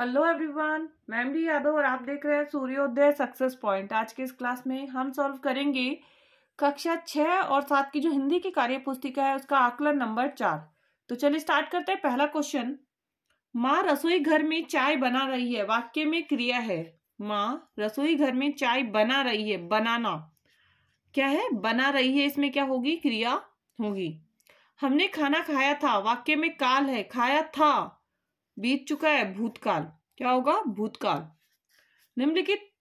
Hello everyone, ma'am D Yadav और आप देख रहे हैं सूर्योदय सक्सेस पॉइंट। आज के इस क्लास में हम सॉल्व करेंगे कक्षा छह और सात की जो हिंदी की कार्य पुस्तिका है, उसका आकलन नंबर चार। तो चलिए स्टार्ट करते हैं। पहला क्वेश्चन माँ रसोई घर में चाय बना रही है, वाक्य में क्रिया है। माँ रसोई घर में चाय बना रही है, बनाना। क्या है? बना रही है, इसमें क्या होगी? क्रिया होगी। हमने खाना खाया था, वाक्य में काल है, खाया था। बीत चुका है भूतकाल। क्या होगा? भूतकाल। निम्नलिखित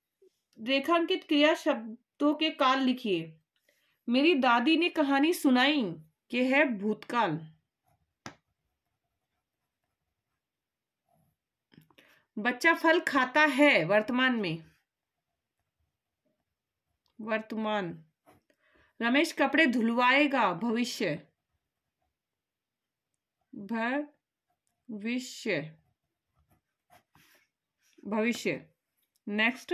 रेखांकित क्रिया शब्दों के काल लिखिए। मेरी दादी ने कहानी सुनाई कि है भूतकाल। बच्चा फल खाता है वर्तमान में। वर्तमान। रमेश कपड़े धुलवाएगा, भविष्य। भर विषय भविष्य। नेक्स्ट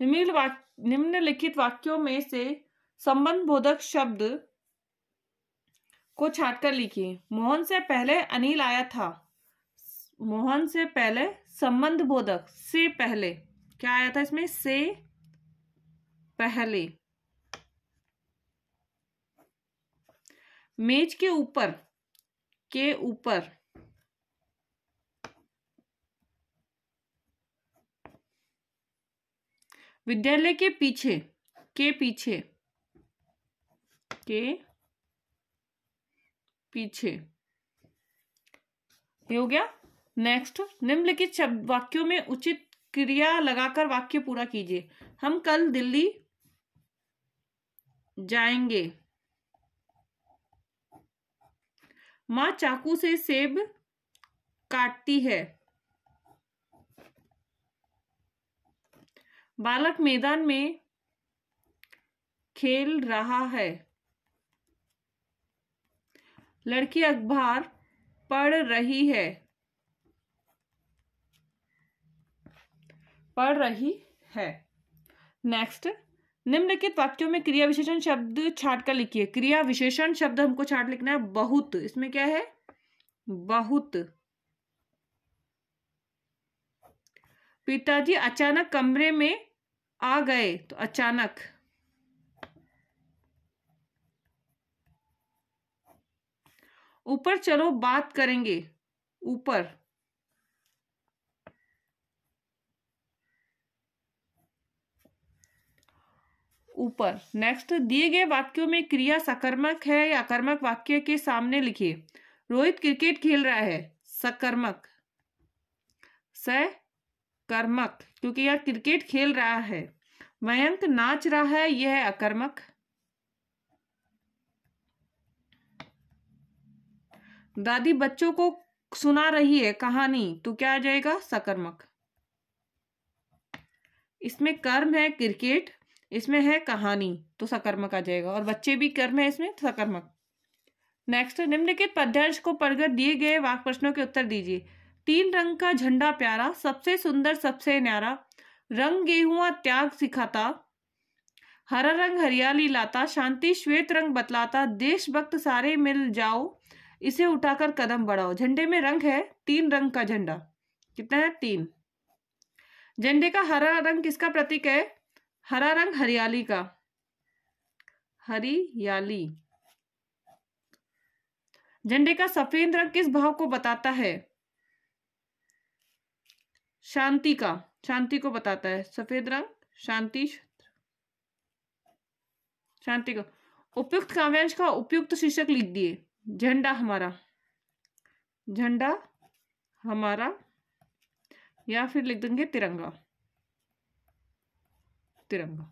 निम्नलिखित वाक्यों में से संबंध बोधक शब्द को छाटकर लिखिए। मोहन से पहले अनिल आया था। मोहन से पहले संबंध बोधक से पहले। क्या आया था इसमें? से पहले। मेज के ऊपर। के ऊपर। विद्यालय के पीछे के पीछे के पीछे। ये हो गया। नेक्स्ट निम्नलिखित शब्द, वाक्यों में उचित क्रिया लगाकर वाक्य पूरा कीजिए। हम कल दिल्ली जाएँगे। माँ चाकू से सेब काटती है। बालक मैदान में खेल रहा है। लड़की अखबार पढ़ रही है। पढ़ रही है। नेक्स्ट निम्नलिखित वाक्यों में क्रिया विशेषण शब्द छाट कर लिखिए। क्रिया विशेषण शब्द हमको छाट लिखना है, बहुत। इसमें क्या है? बहुत। पिताजी अचानक कमरे में आ गए तो अचानक। ऊपर चलो, बात करेंगे। ऊपर। ऊपर। नेक्स्ट दिए गए वाक्यों में क्रिया सकर्मक है या अकर्मक वाक्य के सामने लिखिए। रोहित क्रिकेट खेल रहा है। सकर्मक। सकर्मक, क्योंकि यह क्रिकेट खेल रहा है। मयंक नाच रहा है, यह है अकर्मक। दादी, बच्चों को सुना रही है कहानी तो क्या आ जाएगा? सकर्मक। इसमें कर्म है, क्रिकेट। इसमें है कहानी तो सकर्मक आ जाएगा। और बच्चे भी कर्म है इसमें तो सकर्मक। नेक्स्ट निम्नलिखित पद्यांश को पढ़कर दिए गए वाक प्रश्नों के उत्तर दीजिए। तीन रंग का झंडा प्यारा, सबसे सुंदर, सबसे न्यारा। रंग गेहुआ त्याग सिखाता। हरा रंग हरियाली लाता, शांति श्वेत रंग बतलाता। देशभक्त सारे मिल जाओ, इसे उठाकर कदम बढ़ाओ। झंडे में रंग है, तीन रंग का झंडा। कितना है? तीन। झंडे का हरा रंग किसका प्रतीक है? हरा रंग हरियाली का। हरियाली। झंडे का सफ़ेद रंग किस भाव को बताता है? शांति का। शांति को बताता है। सफ़ेद रंग, शांति शांति। को। उपयुक्त काव्यांश का उपयुक्त शीर्षक लिख दिए। झंडा हमारा। झंडा हमारा। या फिर लिख देंगे तिरंगा। तिरंगा